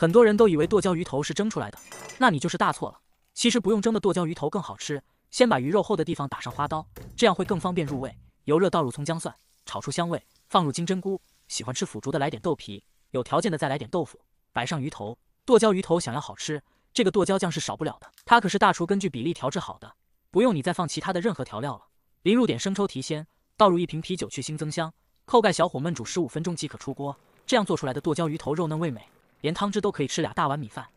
很多人都以为剁椒鱼头是蒸出来的，那你就是大错了。其实不用蒸的剁椒鱼头更好吃。先把鱼肉厚的地方打上花刀，这样会更方便入味。油热倒入葱姜蒜，炒出香味，放入金针菇。喜欢吃腐竹的来点豆皮，有条件的再来点豆腐。摆上鱼头，剁椒鱼头想要好吃，这个剁椒酱是少不了的。它可是大厨根据比例调制好的，不用你再放其他的任何调料了。淋入点生抽提鲜，倒入一瓶啤酒去腥增香，扣盖小火焖煮十五分钟即可出锅。这样做出来的剁椒鱼头肉嫩味美，连汤汁都可以吃俩大碗米饭。